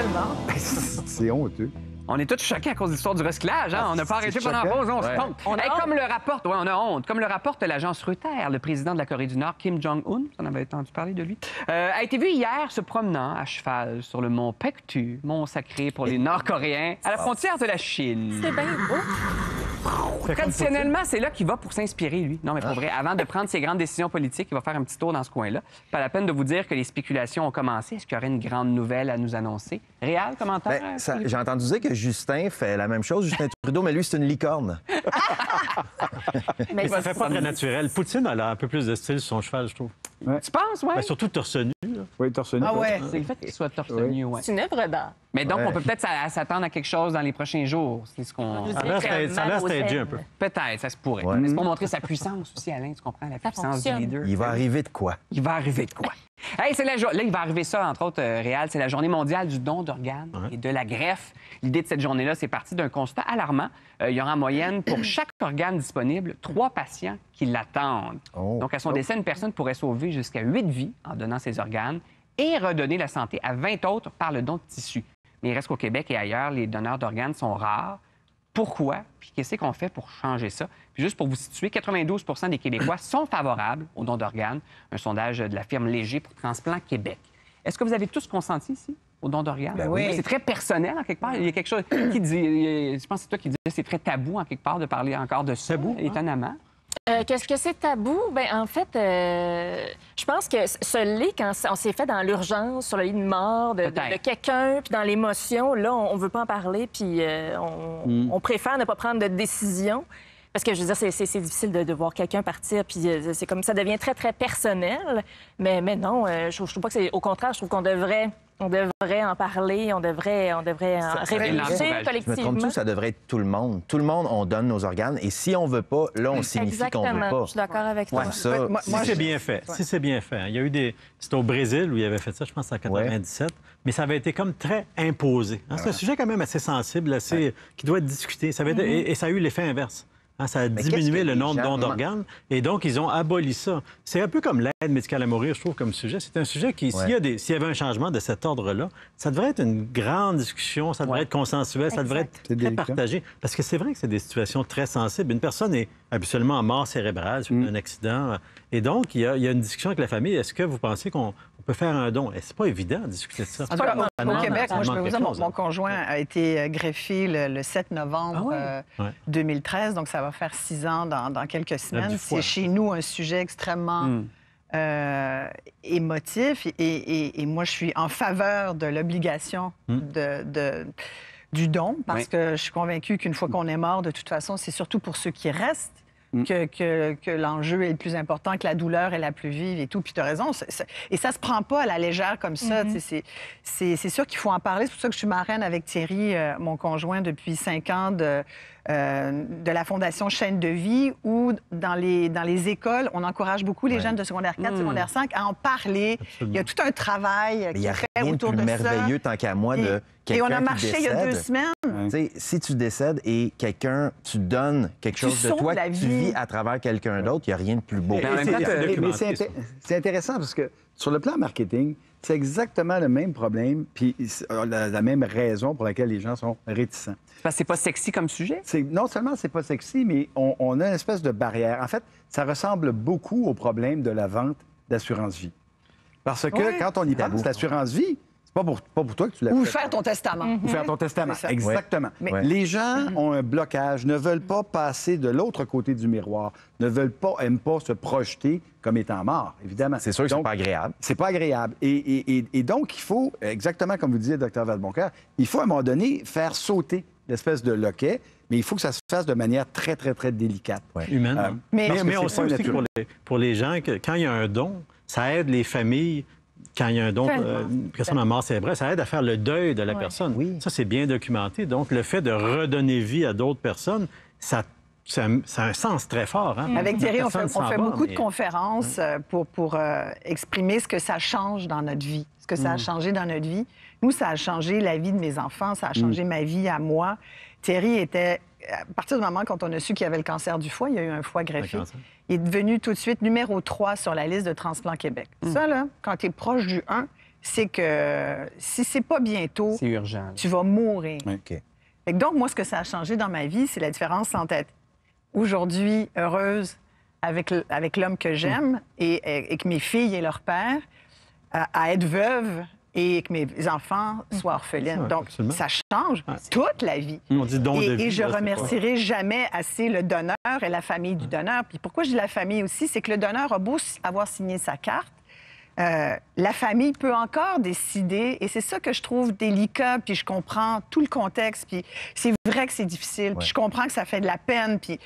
tellement. C'est honteux. On est tous choqués à cause de l'histoire du recyclage. Hein? on n'a pas arrêté pendant la pause, on se Ouais. compte. On a Hey, honte. comme le rapporte, ouais, on a honte. Comme le rapporte l'agence Reuters, le président de la Corée du Nord, Kim Jong-un, on avait entendu parler de lui, euh, a été vu hier se promenant à cheval sur le mont Paektu, mont sacré pour les Nord-Coréens, à la frontière de la Chine. C'est bien beau. Traditionnellement, c'est là qu'il va pour s'inspirer, lui. Non, mais pour vrai, avant de prendre ses grandes décisions politiques, il va faire un petit tour dans ce coin-là. Pas la peine de vous dire que les spéculations ont commencé. Est-ce qu'il y aurait une grande nouvelle à nous annoncer? Réal, commentaire? Ben? J'ai entendu dire que Justin fait la même chose, Justin Trudeau, mais lui, c'est une licorne. Mais Ça fait pas très naturel. Poutine a un peu plus de style sur son cheval, je trouve. Tu penses, ouais? Ben, surtout torse nu. Là. Oui, torse nu. Ah ouais. C'est le fait qu'il soit torse Oui. nu, ouais. C'est une œuvre d'art. Mais donc, Ouais. on peut peut-être s'a- s'attendre à quelque chose dans les prochains jours. C'est ce qu'on. Ça a l'air que stagé- ça a l'air stagé Mademoiselle- un peu. Peut-être, ça se pourrait. Ouais. Mais c'est pour montrer sa puissance aussi, Alain, tu comprends? La puissance du fonctionne. leader. Il va arriver de quoi? Il va arriver de quoi? Hey, c'est la jo- Là, il va arriver ça, entre autres, euh, Réal, c'est la journée mondiale du don d'organes et de la greffe. L'idée de cette journée-là, c'est parti d'un constat alarmant. Euh, il y aura en moyenne, pour chaque organe disponible, trois patients qui l'attendent. Oh. Donc, à son décès, une personne pourrait sauver jusqu'à huit vies en donnant ses organes et redonner la santé à 20 autres par le don de tissu. Mais il reste qu'au Québec et ailleurs, les donneurs d'organes sont rares. Pourquoi? Puis qu'est-ce qu'on fait pour changer ça? Puis juste pour vous situer, 92% des Québécois sont favorables au don d'organes. Un sondage de la firme Léger pour Transplant Québec. Est-ce que vous avez tous consenti ici au don d'organes? Ben oui. C'est très personnel, en quelque part. Il y a quelque chose qui dit... Je pense que c'est toi qui disais c'est très tabou, en quelque part, de parler encore de ça. Tabou, hein? Euh, Qu'est-ce que c'est tabou? Ben, en fait, euh, je pense que ce lit, quand on s'est fait dans l'urgence, sur le lit de mort de, de- Peut-être. de quelqu'un, puis dans l'émotion, là, on ne veut pas en parler, puis euh, on, on préfère ne pas prendre de décision. Parce que, je veux dire, c'est- difficile de, de voir quelqu'un partir, puis euh, c'est comme ça devient très, très personnel. Mais, mais non, euh, je, je trouve pas que c'est... Au contraire, je trouve qu'on devrait, on devrait en parler, on devrait, on devrait en réfléchir l'encourager. Je me collectivement. trompe-tu, ça devrait être tout le monde? Tout le monde, on donne nos organes. Et si on veut pas, là, on signifie qu'on veut Exactement, pas. je suis d'accord avec toi. Comme ça, Moi- Si c'est je- bien fait, si c'est bien fait. Il y a eu des... C'était au Brésil où il avait fait ça, je pense, en 97. Mais ça avait été comme très imposé. hein. C'est un sujet quand même assez sensible, assez... qui doit être discuté. Ça avait été- et, et ça a eu l'effet inverse. Hein, ça a diminué le nombre dons d'organes. Et donc, ils ont aboli ça. C'est un peu comme l'aide médicale à mourir, je trouve, comme sujet. C'est un sujet qui, s'il y, a des- s'il y avait un changement de cet ordre-là, ça devrait être une grande discussion, ça devrait Ouais. être consensuel, ça devrait être très partagé. Parce que c'est vrai que c'est des situations très sensibles. Une personne est habituellement en mort cérébrale suite à un accident. Et donc, il y, a, il y a une discussion avec la famille. Est-ce que vous pensez qu'on on peut faire un don? Et c'est pas évident de discuter de ça. En tout cas, Pas- au- Québec, ça moi, je peux vous dire, mon, chose, mon hein. conjoint a été euh, greffé le, le 7 novembre Ah ouais? euh, Ouais. 2013, donc ça va faire six ans dans, dans quelques semaines. C'est chez nous un sujet extrêmement Hmm. euh, émotif et, et- et moi, je suis en faveur de l'obligation de, de- du don parce Oui. que je suis convaincue qu'une fois qu'on est mort, de toute façon, c'est surtout pour ceux qui restent. Que, que- que l'enjeu est le plus important, que la douleur est la plus vive et tout. Puis tu as raison. et ça se prend pas à la légère comme ça. C'est c'est sûr qu'il faut en parler. C'est pour ça que je suis marraine avec Thierry, euh, mon conjoint, depuis cinq ans de, euh, de la Fondation Chaîne de vie, où dans les, dans les écoles, on encourage beaucoup les jeunes de secondaire 4, Mm. secondaire 5 à en parler. Il y a tout un travail Mais il qui est fait rien de autour plus de merveilleux, tant qu'à moi, ça. de Et, et on a marché il y a deux semaines. Si tu décèdes et quelqu'un, tu donnes quelque Tu chose de toi que tu vie. vis à travers quelqu'un d'autre, il n'y a rien de plus beau. Ça. inté- c'est intéressant parce que sur le plan marketing, c'est exactement le même problème, puis euh, la, la même raison pour laquelle les gens sont réticents. Parce que c'est pas sexy comme sujet? Non seulement c'est pas sexy, mais on, on a une espèce de barrière. En fait, ça ressemble beaucoup au problème de la vente d'assurance vie. Parce que Oui. quand on y pense, l'assurance vie, c'est pas pour, pas pour toi que tu l'as Ou fait. faire ton testament. Ou faire ton testament. Exactement. Mais-. Les gens ont un blocage, ne veulent pas passer de l'autre côté du miroir, ne veulent pas, aiment pas se projeter comme étant morts, évidemment. C'est sûr que c'est pas agréable. c'est pas agréable. Et, et- et- et donc, il faut, exactement comme vous disiez, Dr. Valboncoeur, il faut à un moment donné faire sauter l'espèce de loquet, mais il faut que ça se fasse de manière très, très, très délicate. humaine. Euh, mais- mais, on c'est sait aussi que pour les, pour les gens, que quand il y a un don, ça aide les familles. Quand il y a un don, euh, une personne en mort cérébrale, ça aide à faire le deuil de la personne. Oui. Ça, c'est bien documenté. Donc, le fait de redonner vie à d'autres personnes, ça, ça, ça a un sens très fort. hein. Avec Thierry, on fait, on s'en fait va, beaucoup mais- de conférences euh, pour, pour euh, exprimer ce que ça change dans notre vie, ce que ça a changé dans notre vie. Nous, ça a changé la vie de mes enfants, ça a changé ma vie à moi. Thierry était, à partir du moment quand on a su qu'il avait le cancer du foie, il y a eu un foie greffé. Il est devenu tout de suite numéro 3 sur la liste de Transplant Québec. Ça, là, quand tu es proche du 1, c'est que si c'est pas bientôt, C'est urgent. tu vas mourir. Donc, moi, ce que ça a changé dans ma vie, c'est la différence entre être aujourd'hui heureuse avec, l'homme que j'aime et, et- et que mes filles et leur père, à, à être veuve et que mes enfants soient orphelines. Donc, absolument. ça change toute la vie. On dit don Et, de vie. et je là, remercierai jamais assez le donneur et la famille du donneur. Puis pourquoi je dis la famille aussi, c'est que le donneur a beau avoir signé sa carte, euh, la famille peut encore décider, et c'est ça que je trouve délicat, puis je comprends tout le contexte, puis c'est vrai que c'est difficile, puis je comprends que ça fait de la peine, puis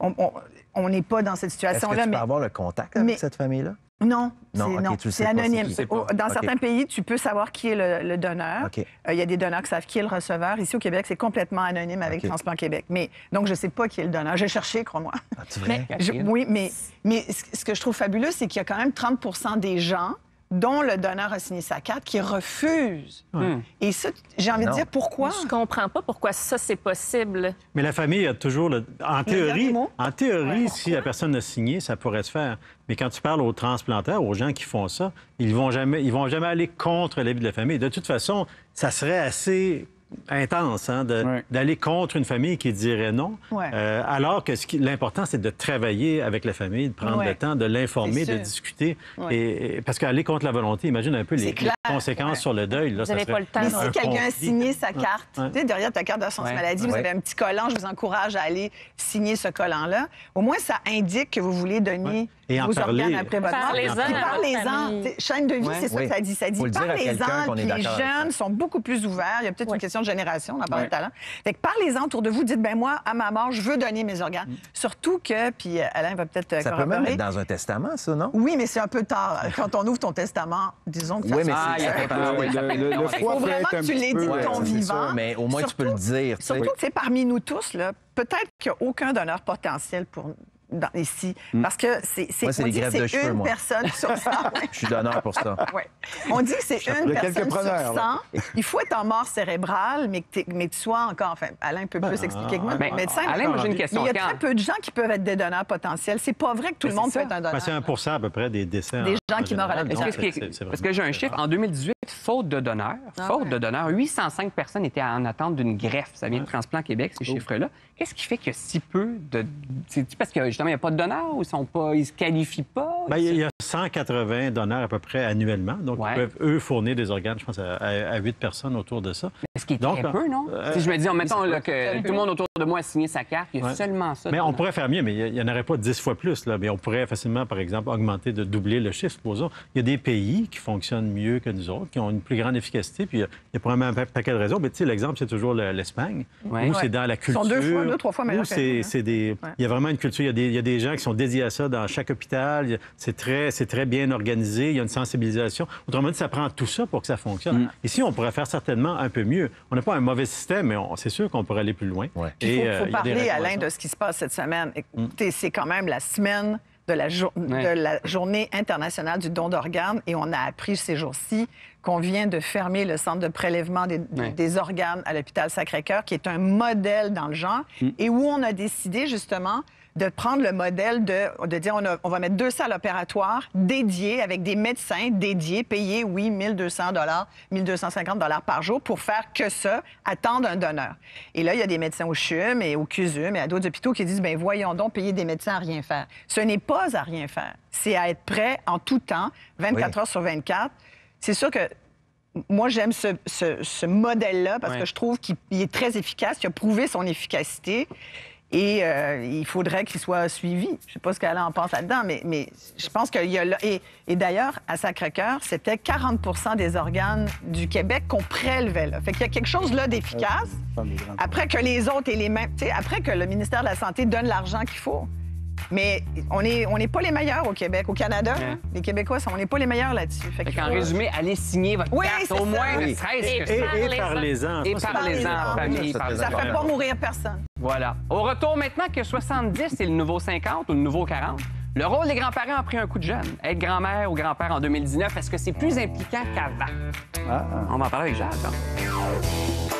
on- on on n'est pas dans cette Est-ce que situation-là, tu mais peux avoir le contact avec mais- cette famille-là? Non, Non, c'est non, tu anonyme. qui. Dans certains pays, tu peux savoir qui est le, le donneur. Euh, Il y a des donneurs qui savent qui est le receveur. Ici, au Québec, c'est complètement anonyme avec. Transplant Québec. Mais, donc, je ne sais pas qui est le donneur. J'ai cherché, crois-moi. Ah, tu Je- oui, mais, ce que je trouve fabuleux, c'est qu'il y a quand même 30% des gens dont le donneur a signé sa carte qui refusent. Hmm. Et ça, j'ai envie de dire pourquoi? Je comprends pas pourquoi ça, c'est possible. Mais la famille a toujours, le... en théorie, en théorie, si la personne a signé, ça pourrait se faire. Mais quand tu parles aux transplanteurs, aux gens qui font ça, ils vont jamais, ils vont jamais aller contre l'avis de la famille. De toute façon, ça serait assez intense hein, Ouais. d'aller contre une famille qui dirait non. Ouais. Euh, alors que ce qui- l'important, c'est de travailler avec la famille, de prendre Ouais. le temps, de l'informer, de discuter. Ouais. Et, et- parce qu'aller contre la volonté, imagine un peu les, conséquences Ouais. sur le deuil. Là, Vous ça avez serait pas le temps, Mais si un quelqu'un a signé sa carte, Ouais. tu sais, derrière ta carte d'assurance Ouais. maladie, vous Ouais. avez un petit collant, je vous encourage à aller signer ce collant-là. Au moins, ça indique que vous voulez donner Ouais. Et en vos parler. organes après votre mort. Parlez-en Chaîne de vie, Ouais. c'est ça Oui. que ça dit. Ça parlez-en, les jeunes sont beaucoup plus ouverts. Il y a peut-être une question de génération, on en tout à l'heure. Fait que parlez-en autour de vous. Dites, ben moi, à ma mort, je veux donner mes organes. Surtout que, puis euh, Alain va peut-être euh, Ça peut même être dans un testament, ça, non? Oui, mais c'est un peu tard. Quand on ouvre ton testament, disons que ça Oui, se mais fait. Ah, il y a c'est de- oui. Le, foie vraiment être que un tu l'aies peu- dit de ton vivant. mais au moins, tu peux le dire. Surtout que c'est parmi nous tous, là, peut-être qu'il n'y a aucun donneur potentiel pour dans- ici. Parce que c'est une moi. personne sur 100. Je suis donneur pour ça. Ouais. On dit que c'est une personne sur preneurs, 100. là. Il faut être en mort cérébrale, mais que, tu sois encore... Enfin, Alain peut plus expliquer que moi, Ben, médecin. Alain, moi, j'ai une question. il y a Quand- très peu de gens qui peuvent être des donneurs potentiels. C'est pas vrai que tout le Ben, monde c'est peut ça. être un donneur. Ben, c'est 1% à peu près des décès. Des en- gens en qui meurent à la Parce que j'ai un chiffre. En 2018, faute de donneurs, Ah faute ouais. de donneurs, 805 personnes étaient en attente d'une greffe. Ça vient de Transplant Québec, ces chiffres-là. Qu'est-ce qui fait qu'il y a si peu de... C'est parce que justement, il n'y a pas de donneurs ou ils sont pas... Ils se qualifient pas? Ben, il y a 180 donneurs à peu près annuellement. Donc, Ouais. ils peuvent, eux, fournir des organes, je pense, à, à, 8 personnes autour de ça. Ce qui est Donc, très peu, non? euh, si je me dis, mettons là, que tout le monde autour de moi a signé sa carte, il y a Ouais. seulement ça. Mais on pourrait faire mieux, mais il n'y en aurait pas 10 fois plus. Là. Mais on pourrait facilement, par exemple, augmenter, de doubler le chiffre, supposons. Il y a des pays qui fonctionnent mieux que nous autres, qui ont une plus grande efficacité, puis il y a, il y a probablement un pa- paquet de raisons. Mais tu sais, l'exemple, c'est toujours le- l'Espagne, Ouais. où c'est dans la Ils culture. sont deux fois, deux, trois fois meilleurs hein. c'est des... Ouais. Il y a vraiment une culture. Il y, a des, il y a des gens qui sont dédiés à ça dans chaque hôpital. C'est très, c'est très bien organisé. Il y a une sensibilisation. Autrement dit, ça prend tout ça pour que ça fonctionne. Ici, on pourrait faire certainement un peu mieux. On n'a pas un mauvais système, mais c'est sûr qu'on pourrait aller plus loin. Ouais. Il faut, euh, faut des parler, Alain, de ce qui se passe cette semaine. Écoutez, c'est quand même la semaine de la, jour- Ouais. de la Journée internationale du don d'organes et on a appris ces jours-ci qu'on vient de fermer le centre de prélèvement des, Ouais. des organes à l'hôpital Sacré-Cœur, qui est un modèle dans le genre, et où on a décidé justement de prendre le modèle de, de dire on, a- on va mettre deux salles opératoires dédiées avec des médecins dédiés, payés, oui, 1200 dollars, 1250 dollars par jour pour faire que ça, attendre un donneur. Et là, il y a des médecins au CHUM et au CUSUM et à d'autres hôpitaux qui disent, ben voyons donc, payer des médecins à rien faire. Ce n'est pas à rien faire. C'est à être prêt en tout temps, 24 Oui. heures sur 24. C'est sûr que moi, j'aime ce, ce- ce modèle-là parce que je trouve qu'il il est très efficace, il a prouvé son efficacité. Et euh, il faudrait qu'il soit suivi. Je ne sais pas ce qu'elle en pense là-dedans, mais, mais je pense qu'il y a... là- Et, et d'ailleurs, à Sacré-Cœur, c'était 40% des organes du Québec qu'on prélevait là. Fait qu'il y a quelque chose là d'efficace. Après que les autres aient les mêmes... tu sais, Après que le ministère de la Santé donne l'argent qu'il faut. Mais on n'est on n'est pas les meilleurs au Québec. Au Canada, Ouais. hein, les Québécois, on n'est pas les meilleurs là-dessus. Fait qu'en faut- résumé, allez signer votre Oui, carte, c'est au ça. moins, ne Oui. serait-ce que Et, ça. et parlez-en. Et parlez-en, famille. Ça. Ça fait pas mourir personne. Voilà. Au retour maintenant que 70, c'est le nouveau 50 ou le nouveau 40. Le rôle des grands-parents a pris un coup de jeune. Être grand-mère ou grand-père en 2019, est-ce que c'est plus impliquant qu'avant? Ah, ah. On va en parler avec Jade. hein.